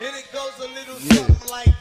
And it goes a little something like.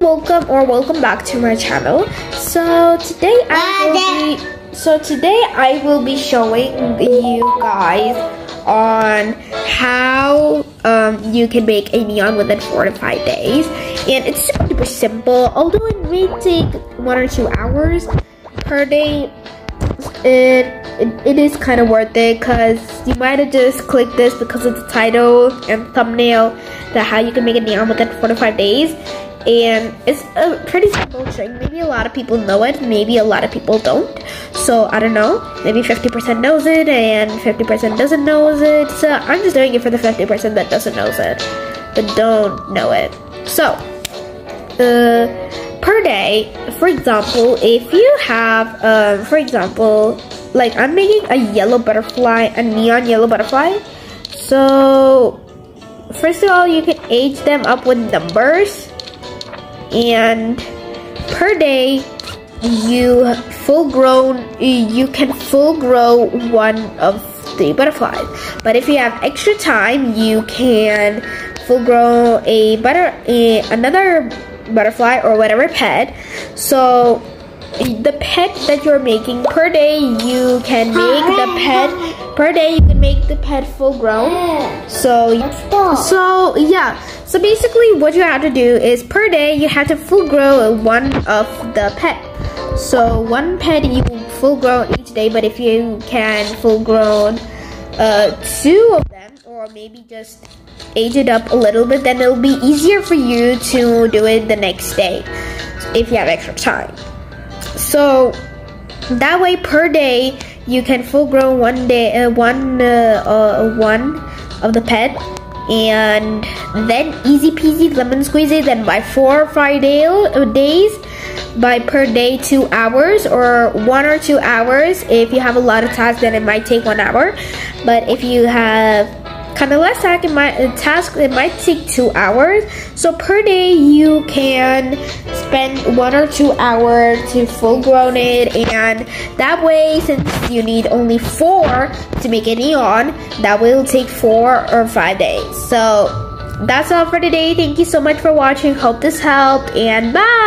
welcome or welcome back to my channel so today i will be so today i will be showing you guys on how um, you can make a neon within four to five days. And it's super simple. Although it may take one or two hours per day it it, it is kind of worth it because you might have just clicked this because of the title and thumbnail that how you can make a neon within four to five days and it's a pretty simple trick. Maybe a lot of people know it, maybe a lot of people don't. So I don't know. Maybe 50% knows it and 50% doesn't know it. So I'm just doing it for the 50% that doesn't know it, but don't know it. So uh, per day, for example, if you have, um, for example, like I'm making a yellow butterfly, a neon yellow butterfly. So first of all, you can age them up with numbers and per day you full grown you can full grow one of the butterflies. But if you have extra time you can full grow a butter a, another butterfly or whatever pet. So the pet that you're making per day you can make the pet per day you can make the pet full grown. So so yeah so basically what you have to do is per day you have to full grow one of the pet. So one pet you full grow each day but if you can full grown uh, two of them or maybe just age it up a little bit then it'll be easier for you to do it the next day if you have extra time. So that way per day you can full grow one day uh, one uh, uh, one of the pet and then easy peasy lemon squeezy then by four or five day, uh, days by per day two hours or one or two hours. If you have a lot of tasks then it might take one hour. But if you have kind of less task it might task it might take two hours. So per day you can spend one or two hours to full grown it and that way since you need only four to make a neon that will take four or five days. So that's all for today. Thank you so much for watching. Hope this helped and bye